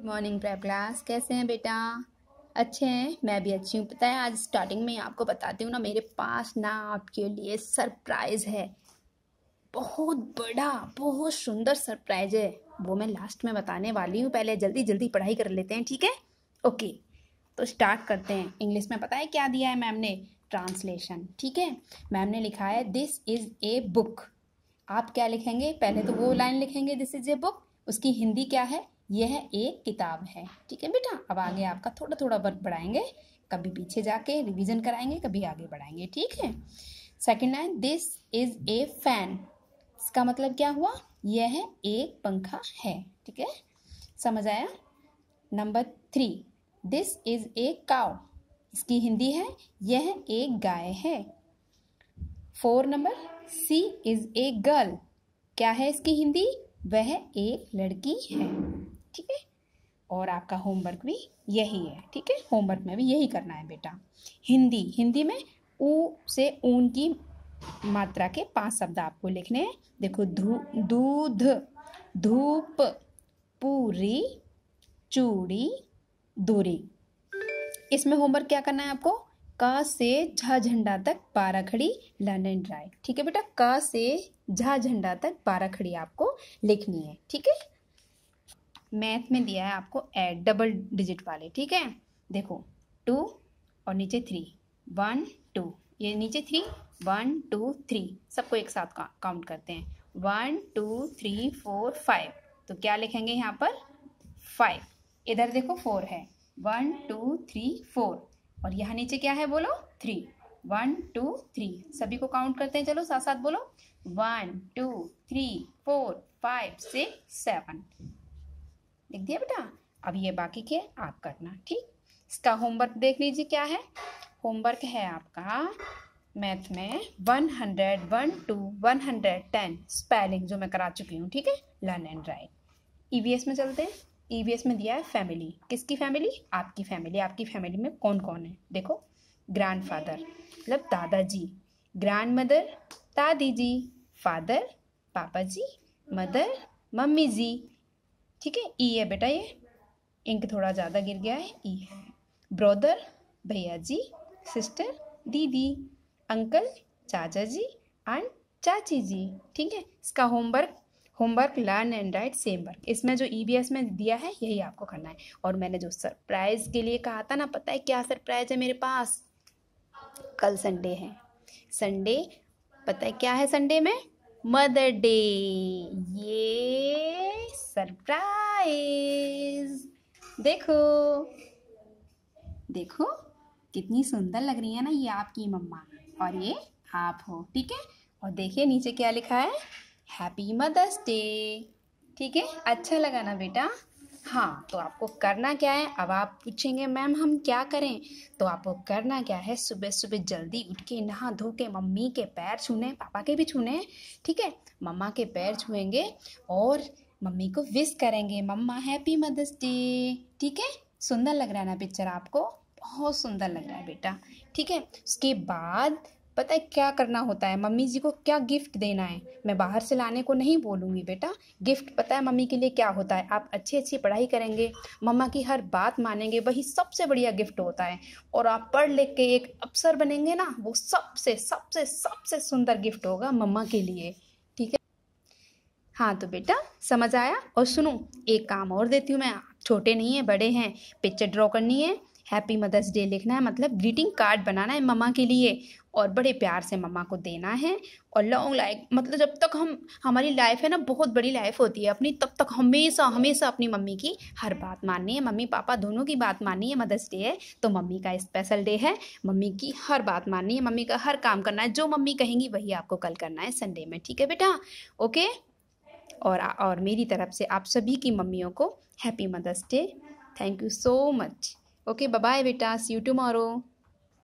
Good morning prep class कैसे हैं बेटा? अच्छे हैं? मैं भी अच्छी हूँ। पता है, आज स्टार्टिंग में आपको बताती हूँ ना, मेरे पास ना आपके लिए सरप्राइज़ है। बहुत बड़ा, बहुत सुंदर सरप्राइज़ है। वो मैं लास्ट में बताने वाली हूँ। पहले जल्दी जल्दी पढ़ाई कर लेते हैं, ठीक है? ओके तो स्टार्ट करते हैं। इंग्लिश में पता है क्या दिया है मैम ने? ट्रांसलेशन ठीक है? मैम ने लिखा है दिस इज़ ए बुक आप क्या लिखेंगे? पहले तो वो लाइन लिखेंगे दिस इज़ ए बुक उसकी हिंदी क्या है? यह एक किताब है। ठीक है बेटा? अब आगे आपका थोड़ा थोड़ा वर्क बढ़ाएँगे, कभी पीछे जाके रिवीजन कराएँगे, कभी आगे बढ़ाएँगे, ठीक है? Second line this is a fan इसका मतलब क्या हुआ? यह एक पंखा है, ठीक है? समझ आया? Number three this is a cow इसकी हिंदी है, यह एक गाय है। Four number she is a girl क्या है इसकी हिंदी? वह एक लड़की है। ठीक है? और आपका होमवर्क भी यही है, ठीक है? होमवर्क में भी यही करना है बेटा। हिंदी हिंदी में ऊ से ऊन की मात्रा के पाँच शब्द आपको लिखने हैं। देखो दूध, धूप, पूरी, चूड़ी, दूरी। इसमें होमवर्क क्या करना है आपको? क से झा झंडा तक बारह खड़ी लर्न एंड राइट ठीक है बेटा? क से झा झंडा तक बारह खड़ी आपको लिखनी है, ठीक है? मैथ में दिया है आपको एड डबल डिजिट वाले, ठीक है? देखो, टू और नीचे थ्री वन टू ये नीचे थ्री वन टू थ्री सबको एक साथ काउंट करते हैं। One two three four five तो क्या लिखेंगे यहाँ पर? फाइव इधर देखो फोर है। वन टू थ्री फोर और यहाँ नीचे क्या है बोलो? थ्री वन टू थ्री सभी को काउंट करते हैं, चलो साथ साथ बोलो। One two three four five six seven लिख दिया बेटा? अब ये बाकी के आप करना, ठीक? इसका होमवर्क देख लीजिए क्या है। होमवर्क है आपका मैथ में one hundred one two one hundred ten spelling जो मैं करा चुकी हूँ, ठीक है? लर्न एंड राइट ईवीएस में चलते हैं। ईवीएस में दिया है फैमिली किसकी फैमिली आपकी फैमिली आपकी फैमिली में कौन कौन है? देखो ग्रैंड फादर मतलब दादाजी ग्रैंड मदर दादी जी फादर पापा जी मदर मम्मी जी ठीक है? ई है बेटा ये। इंक थोड़ा ज़्यादा गिर गया है। ई है। ब्रदर भैया जी सिस्टर दीदी अंकल चाचा जी एंड चाची जी। ठीक है? इसका homework homework learn and write same work इसमें जो ई e में दिया है, यही आपको करना है। और मैंने जो सरप्राइज़ के लिए कहा था ना, पता है क्या सरप्राइज़ है मेरे पास? कल संडे है। संडे पता है क्या है संडे में? मदर डे ये सरप्राइज़। देखो। देखो, कितनी सुंदर लग रही है ना ये आपकी मम्मा। और ये आप हो, ठीक है? और देखिए नीचे क्या लिखा है? हैप्पी मदर्स डे ठीक है? अच्छा लगा ना बेटा? हाँ तो आपको करना क्या है? अब आप पूछेंगे, मैम, हम क्या करें? तो आपको करना क्या है? सुबह सुबह जल्दी उठ के नहा धो के मम्मी के पैर छूने, पापा के भी छूने, ठीक है? मम्मा के पैर छुएँगे और मम्मी को विश करेंगे, मम्मा, हैप्पी मदर्स डे। ठीक है? सुंदर लग रहा है ना पिक्चर आपको? बहुत सुंदर लग रहा है बेटा। ठीक है? उसके बाद पता है क्या करना होता है? मम्मी जी को क्या गिफ्ट देना है? मैं बाहर से लाने को नहीं बोलूँगी बेटा। गिफ्ट पता है मम्मी के लिए क्या होता है? आप अच्छी अच्छी पढ़ाई करेंगे, मम्मा की हर बात मानेंगे, वही सबसे बढ़िया गिफ्ट होता है। और आप पढ़ लिख के एक अफसर बनेंगे ना, वो सबसे सबसे सबसे सुंदर गिफ्ट होगा मम्मा के लिए। हाँ तो बेटा, समझ आया? और सुनो, एक काम और देती हूँ मैं। छोटे नहीं हैं, बड़े हैं। पिक्चर ड्रॉ करनी है। हैप्पी मदर्स डे लिखना है मतलब ग्रीटिंग कार्ड बनाना है मम्मा के लिए। और बड़े प्यार से मम्मा को देना है। और लॉन्ग लाइफ मतलब जब तक हम, हमारी लाइफ है ना, बहुत बड़ी लाइफ होती है अपनी, तब तक हमेशा हमेशा अपनी मम्मी की हर बात माननी है। मम्मी पापा दोनों की बात माननी है मदर्स डे है तो मम्मी का स्पेशल डे है। मम्मी की हर बात माननी है, मम्मी का हर काम करना है। जो मम्मी कहेंगी, वही आपको कल करना है संडे में, ठीक है बेटा? ओके और और मेरी तरफ़ से आप सभी की मम्मियों को happy mother's day thank you so much okay bye बेटा. See you tomorrow